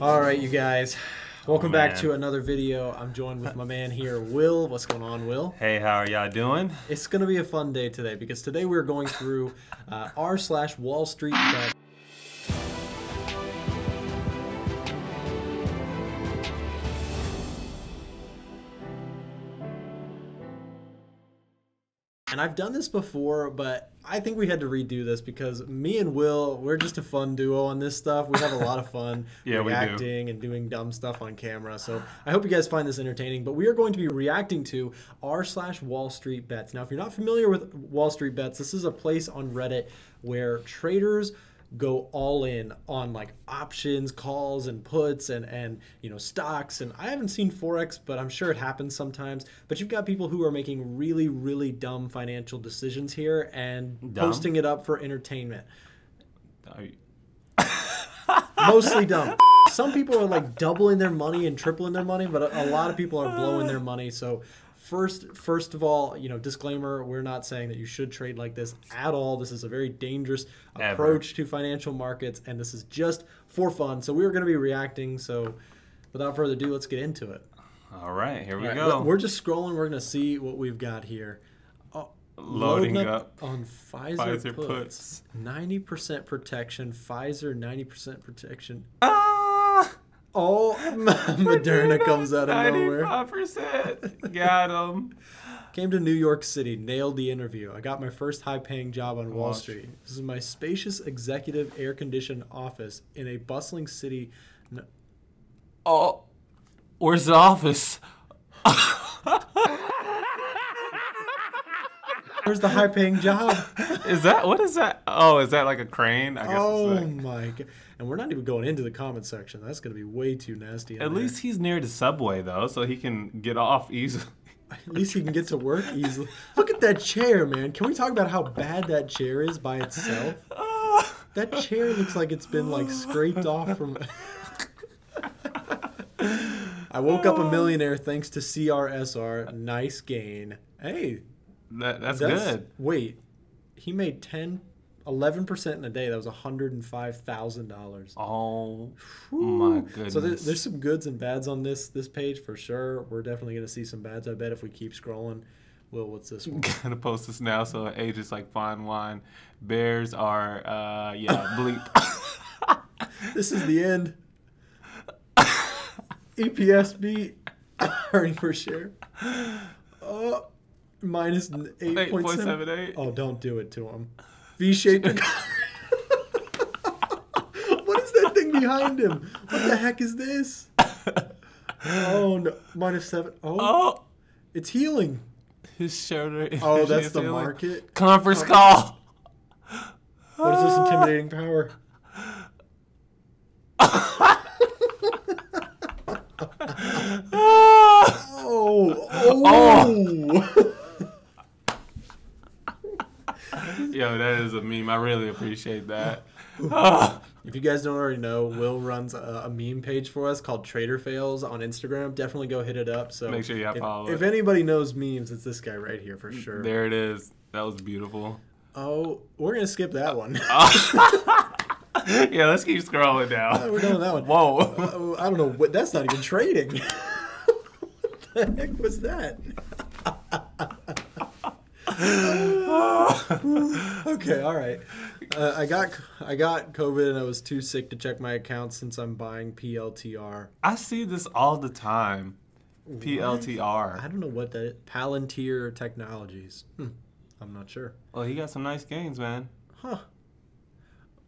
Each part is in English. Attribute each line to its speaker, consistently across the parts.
Speaker 1: All right, you guys. Welcome
Speaker 2: Oh,
Speaker 1: back to another video. I'm joined with my man here, Will. What's going on, Will?
Speaker 2: Hey, how are y'all doing?
Speaker 1: It's going to be a fun day today because today we're going through uh, r slash Wall Street And I've done this before, but I think we had to redo this because me and Will, we're just a fun duo on this stuff. We have a lot of fun
Speaker 2: Yeah, we do.
Speaker 1: reacting and doing dumb stuff on camera. So I hope you guys find this entertaining. But we are going to be reacting to r slash Wall Street Bets. Now, if you're not familiar with Wall Street Bets, this is a place on Reddit where traders go all in on like options, calls, and puts, and and you know stocks. And I haven't seen forex, but I'm sure it happens sometimes. But you've got people who are making really, really dumb financial decisions here and
Speaker 2: Dumb?
Speaker 1: posting it up for entertainment.
Speaker 2: You-
Speaker 1: Mostly dumb. Some people are like doubling their money and tripling their money, but a, a lot of people are blowing their money. So first, first of all, you know, disclaimer: we're not saying that you should trade like this at all. This is a very dangerous approach to financial markets, and this is just for fun. So we are going to be reacting. So without further ado, let's get into it.
Speaker 2: All right, here we
Speaker 1: right,
Speaker 2: go.
Speaker 1: We're just scrolling. We're going to see what we've got here. Oh,
Speaker 2: Loading up
Speaker 1: on Pfizer,
Speaker 2: Pfizer
Speaker 1: puts.
Speaker 2: puts.
Speaker 1: Ninety percent protection. Pfizer ninety percent protection.
Speaker 2: Ah!
Speaker 1: Oh, Moderna comes out of nowhere.
Speaker 2: 95%. Got him.
Speaker 1: Came to New York City, nailed the interview. I got my first high paying job on Wall
Speaker 2: Wall
Speaker 1: Street. This is my spacious executive air conditioned office in a bustling city. No,
Speaker 2: Oh, where's the office?
Speaker 1: Where's the high paying job?
Speaker 2: Is that, what is that? Oh, is that like a crane? I guess
Speaker 1: oh
Speaker 2: like,
Speaker 1: my god. And we're not even going into the comment section. That's going to be way too nasty.
Speaker 2: At
Speaker 1: there.
Speaker 2: least he's near the subway, though, so he can get off easily.
Speaker 1: At least he can get to work easily. Look at that chair, man. Can we talk about how bad that chair is by itself? That chair looks like it's been like scraped off from. I woke up a millionaire thanks to CRSR. Nice gain. Hey,
Speaker 2: That, that's,
Speaker 1: that's
Speaker 2: good.
Speaker 1: Wait, he made 10, 11% in a day. That was $105,000.
Speaker 2: Oh, my goodness.
Speaker 1: So there, there's some goods and bads on this this page for sure. We're definitely going to see some bads. I bet if we keep scrolling. Will, what's this one?
Speaker 2: gonna post this now so it ages like fine wine. Bears are, uh, yeah, bleep.
Speaker 1: This is the end. EPS beat earning per share. Oh, minus 8.7.
Speaker 2: 8.78.
Speaker 1: Oh, don't do it to him. V-shaped. what is that thing behind him? What the heck is this? Oh no, minus seven. Oh,
Speaker 2: Oh,
Speaker 1: it's healing.
Speaker 2: his shoulder. is Oh,
Speaker 1: that's the
Speaker 2: healing.
Speaker 1: market.
Speaker 2: Conference oh. call.
Speaker 1: What is this ah. intimidating power? Oh, oh.
Speaker 2: Yo, that is a meme. I really appreciate that. Ah,
Speaker 1: If you guys don't already know, Will runs a, a meme page for us called Trader Fails on Instagram. Definitely go hit it up. So
Speaker 2: Make sure you
Speaker 1: if,
Speaker 2: follow
Speaker 1: if
Speaker 2: it.
Speaker 1: anybody knows memes, it's this guy right here for sure.
Speaker 2: there it is. That was beautiful.
Speaker 1: Oh, we're gonna skip that one.
Speaker 2: yeah, let's keep scrolling down.
Speaker 1: we're done with that one.
Speaker 2: Whoa.
Speaker 1: Uh, I don't know what. That's not even trading. what the heck was that? okay, all right. Uh, I got I got COVID and I was too sick to check my account since I'm buying PLTR.
Speaker 2: I see this all the time.
Speaker 1: I
Speaker 2: PLTR.
Speaker 1: I don't know what that is. Palantir Technologies. Hmm. I'm not sure.
Speaker 2: Well, he got some nice gains, man.
Speaker 1: Huh.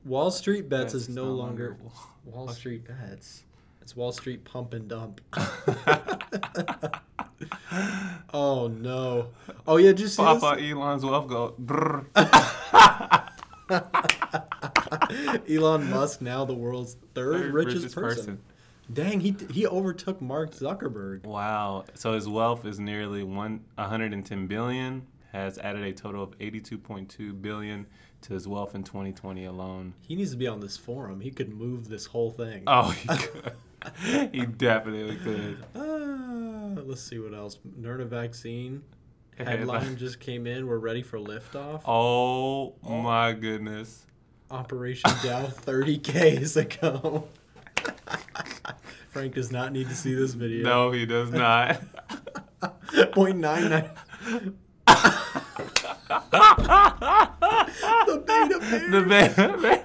Speaker 1: Wall Street Bets is no longer Wall Street Bets. It's Wall Street Pump and Dump. oh no. Oh yeah, just
Speaker 2: Papa
Speaker 1: this?
Speaker 2: Elon's wealth go.
Speaker 1: Elon Musk now the world's third,
Speaker 2: Third
Speaker 1: richest,
Speaker 2: richest
Speaker 1: person.
Speaker 2: person.
Speaker 1: Dang, he he overtook Mark Zuckerberg.
Speaker 2: Wow. So his wealth is nearly one 110 billion. Has added a total of 82.2 billion to his wealth in 2020 alone.
Speaker 1: He needs to be on this forum. He could move this whole thing.
Speaker 2: Oh, he could. he definitely could.
Speaker 1: Ah, let's see what else. Moderna vaccine.
Speaker 2: Headline.
Speaker 1: Headline just came in. We're ready for liftoff.
Speaker 2: Oh my goodness.
Speaker 1: Operation Dow 30 Ks ago. Frank does not need to see this video.
Speaker 2: No, he does not.
Speaker 1: Point nine nine. the beta bear.
Speaker 2: the man.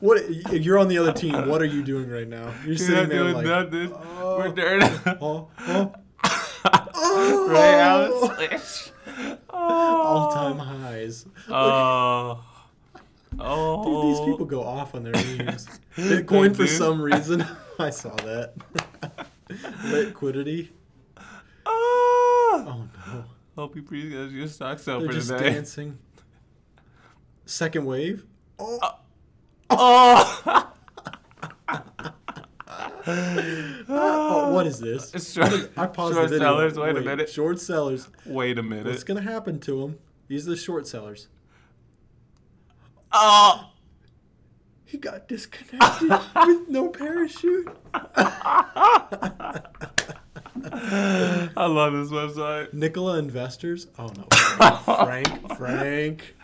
Speaker 1: What? You're on the other team. What are you doing right now? You're sitting there
Speaker 2: doing
Speaker 1: like,
Speaker 2: nothing.
Speaker 1: oh.
Speaker 2: We're dirty.
Speaker 1: oh, oh, oh.
Speaker 2: Swish.
Speaker 1: all
Speaker 2: Oh.
Speaker 1: time highs.
Speaker 2: Oh. Oh.
Speaker 1: Dude, these people go off on their memes. Bitcoin for some reason. I saw that. Liquidity.
Speaker 2: Oh.
Speaker 1: Oh no.
Speaker 2: Hope you please get your stocks up
Speaker 1: They're just dancing. Second wave. Oh.
Speaker 2: Uh, Oh.
Speaker 1: oh, what is this?
Speaker 2: Short,
Speaker 1: I paused
Speaker 2: short
Speaker 1: the video.
Speaker 2: sellers. Wait, a minute.
Speaker 1: Short sellers.
Speaker 2: Wait a minute.
Speaker 1: What's gonna happen to them? These are the short sellers.
Speaker 2: Oh.
Speaker 1: He got disconnected with no parachute.
Speaker 2: I love this website.
Speaker 1: Nikola Investors. Oh no. Frank. Frank.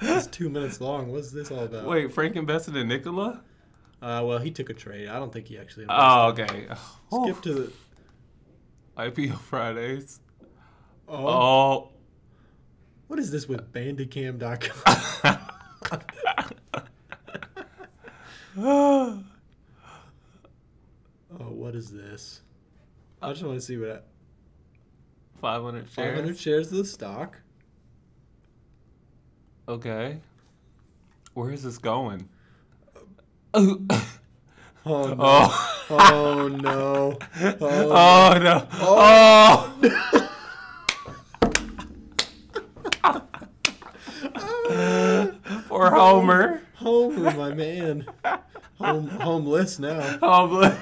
Speaker 1: It's two minutes long. What's this all about?
Speaker 2: Wait, Frank invested in Nikola?
Speaker 1: Uh, well, he took a trade. I don't think he actually.
Speaker 2: Oh, okay.
Speaker 1: Skip to the.
Speaker 2: IPO Fridays.
Speaker 1: Oh,
Speaker 2: Oh.
Speaker 1: what is this with Bandicam.com?
Speaker 2: Oh.
Speaker 1: Oh, what is this? I just want to see what.
Speaker 2: 500 shares.
Speaker 1: 500 shares of the stock.
Speaker 2: Okay. Where is this going? Oh.
Speaker 1: No!
Speaker 2: Oh.
Speaker 1: Oh no! Oh,
Speaker 2: Oh no.
Speaker 1: Oh.
Speaker 2: Oh. Poor Homer.
Speaker 1: Homer, my man. Home, homeless now.
Speaker 2: Homer.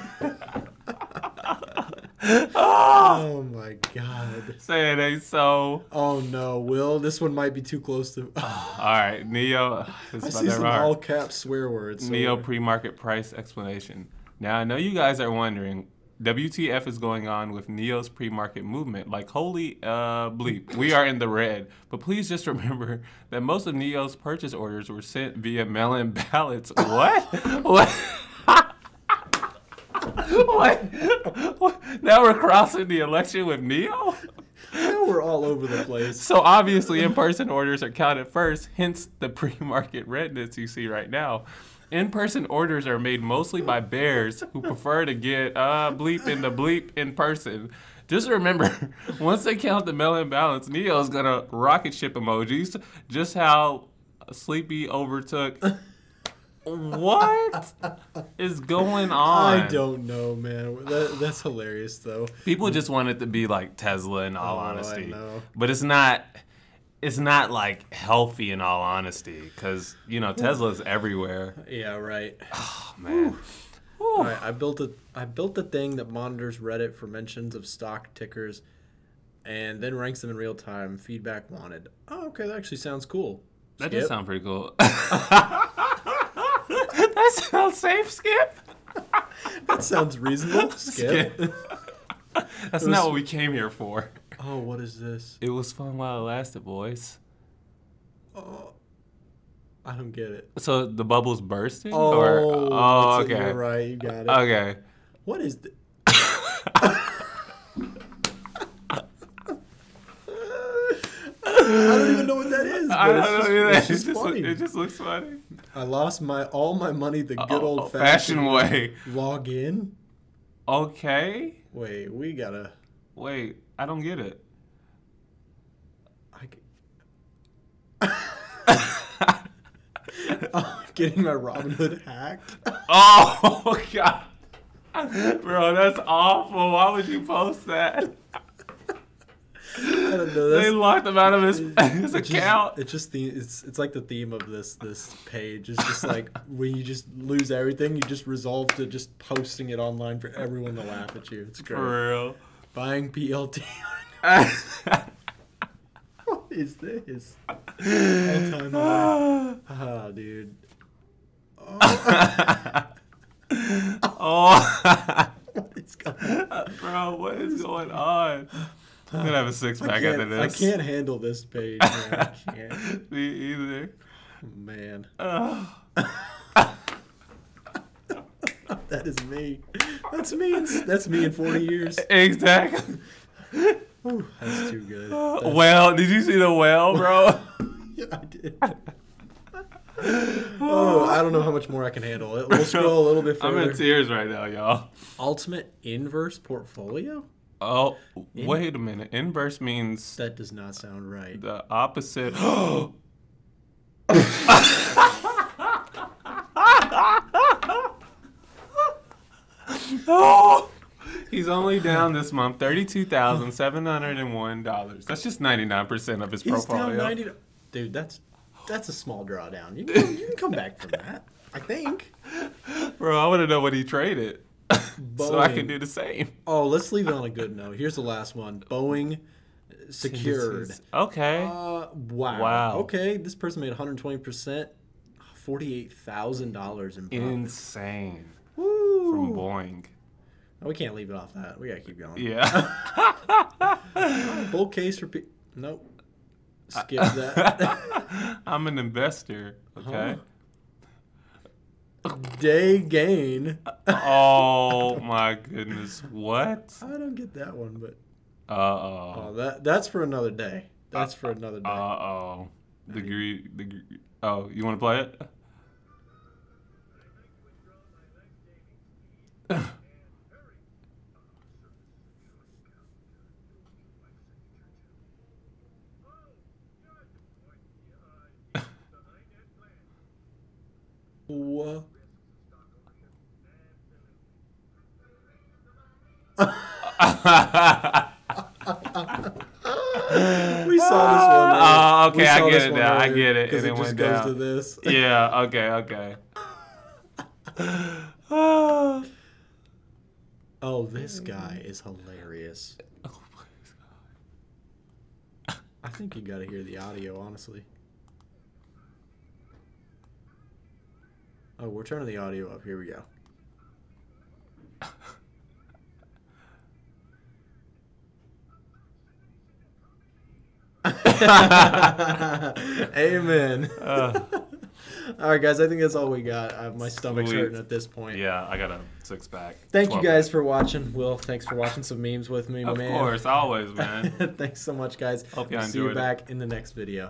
Speaker 2: Oh.
Speaker 1: Oh my god.
Speaker 2: Say it ain't so.
Speaker 1: Oh no, Will, this one might be too close to.
Speaker 2: All right, NIO. This
Speaker 1: I
Speaker 2: is
Speaker 1: see some all caps swear words.
Speaker 2: NIO
Speaker 1: somewhere.
Speaker 2: pre-market price explanation. Now I know you guys are wondering, WTF is going on with NIO's pre-market movement? Like holy uh bleep, we are in the red. But please just remember that most of NIO's purchase orders were sent via mail-in ballots. What? what? What? what? Now we're crossing the election with NIO?
Speaker 1: Now we're all over the place.
Speaker 2: So obviously, in-person orders are counted first, hence the pre-market redness you see right now. In-person orders are made mostly by bears who prefer to get uh bleep in the bleep in person. Just remember, once they count the mail-in balance, NIO's gonna rocket ship emojis, just how Sleepy overtook. What is going on?
Speaker 1: I don't know, man. That, that's hilarious, though.
Speaker 2: People just want it to be like Tesla in all
Speaker 1: Oh, I
Speaker 2: honesty.
Speaker 1: know.
Speaker 2: But it's not it's not like healthy in all honesty cuz you know Tesla's everywhere.
Speaker 1: Yeah, right.
Speaker 2: Oh man.
Speaker 1: All right, I built a I built a thing that monitors Reddit for mentions of stock tickers, and then ranks them in real time. Feedback wanted. Oh, okay, that actually sounds cool.
Speaker 2: That
Speaker 1: Skip.
Speaker 2: does sound pretty cool. that sounds safe, Skip.
Speaker 1: That sounds reasonable. Skip.
Speaker 2: Skip. That's
Speaker 1: It
Speaker 2: not what we came here for.
Speaker 1: Oh, what is this?
Speaker 2: It was fun while it lasted, boys.
Speaker 1: Oh, I don't get it.
Speaker 2: So the bubble's bursting?
Speaker 1: Oh,
Speaker 2: or, oh okay.
Speaker 1: You're right. You got it.
Speaker 2: Okay.
Speaker 1: What is the? I don't even know what that is. But
Speaker 2: I don't
Speaker 1: it's
Speaker 2: know
Speaker 1: just,
Speaker 2: either.
Speaker 1: It's
Speaker 2: It
Speaker 1: just
Speaker 2: just,
Speaker 1: funny.
Speaker 2: it just looks funny.
Speaker 1: I lost my all my money the good
Speaker 2: Oh,
Speaker 1: old oh, fashioned
Speaker 2: fashioned way.
Speaker 1: Log in.
Speaker 2: Okay.
Speaker 1: Wait, we gotta.
Speaker 2: Wait, I don't get it.
Speaker 1: I. oh, getting my Robinhood hacked.
Speaker 2: Oh god. Bro, that's awful. Why would you post that?
Speaker 1: I don't know.
Speaker 2: They locked him out of his, his
Speaker 1: it's just-
Speaker 2: account.
Speaker 1: it's just the it's it's like the theme of this this page. It's just like when you just lose everything, you just resolve to just posting it online for everyone to laugh at you. It's great.
Speaker 2: For real.
Speaker 1: Buying PLT. what is this? All time high. Ah, dude. Oh,
Speaker 2: oh.
Speaker 1: what is going on?
Speaker 2: Bro, what is going on? I'm gonna have a six pack after
Speaker 1: can't, I can't handle this page. Man. I can't.
Speaker 2: Me either.
Speaker 1: Man. That is me. That's me. In, that's me in 40 years.
Speaker 2: Exactly.
Speaker 1: Ooh, that's too good. That's-
Speaker 2: Well, did you see the whale, bro?
Speaker 1: yeah, I did. oh, I don't know how much more I can handle. We'll scroll a little bit further.
Speaker 2: I'm in tears right now, y'all.
Speaker 1: Ultimate inverse portfolio?
Speaker 2: Oh, wait a minute. Inverse means
Speaker 1: That does not sound right.
Speaker 2: the opposite. oh, he's only down this month thirty-two thousand seven hundred and one dollars. That's just ninety-nine percent of his
Speaker 1: He's
Speaker 2: portfolio.
Speaker 1: down 90. Dude, that's that's a small drawdown. You can, you can come back from that. I think.
Speaker 2: Bro, I want to know what he traded, so I can do the same.
Speaker 1: Oh, let's leave it on a good note. Here's the last one. Boeing secured.
Speaker 2: Okay.
Speaker 1: Uh, wow.
Speaker 2: Wow.
Speaker 1: Okay, this person made 120%, $48,000 in profit.
Speaker 2: Insane
Speaker 1: Woo.
Speaker 2: from Boeing.
Speaker 1: Oh, we can't leave it off that. We gotta keep going.
Speaker 2: Yeah.
Speaker 1: Bull case for pe- Nope. Skip that.
Speaker 2: I'm an investor. Okay.
Speaker 1: Day gain.
Speaker 2: oh my goodness. What?
Speaker 1: I don't get that one, but
Speaker 2: Uh oh.
Speaker 1: that that's for another day. That's for another day.
Speaker 2: Uh oh. Degree. Degree. Oh, you want to play it?
Speaker 1: Wha- we saw this one.
Speaker 2: Oh, okay, I get it now, I get it, and
Speaker 1: it
Speaker 2: it
Speaker 1: just
Speaker 2: went
Speaker 1: goes
Speaker 2: down.
Speaker 1: to this.
Speaker 2: yeah. Okay. Okay.
Speaker 1: Oh, this guy is hilarious. Oh I think you got to hear the audio, honestly. Oh, we're turning the audio up. Here we go. Amen.
Speaker 2: Uh,
Speaker 1: all right, guys. I think that's all we got. Uh, my stomach's
Speaker 2: sweet.
Speaker 1: hurting at this point.
Speaker 2: Yeah, I got a six pack.
Speaker 1: Thank you guys
Speaker 2: pack.
Speaker 1: for watching. Will, thanks for watching some memes with me,
Speaker 2: of
Speaker 1: man.
Speaker 2: Of course, always, man.
Speaker 1: thanks so much, guys.
Speaker 2: Hope you
Speaker 1: we'll see you
Speaker 2: it.
Speaker 1: back in the next video.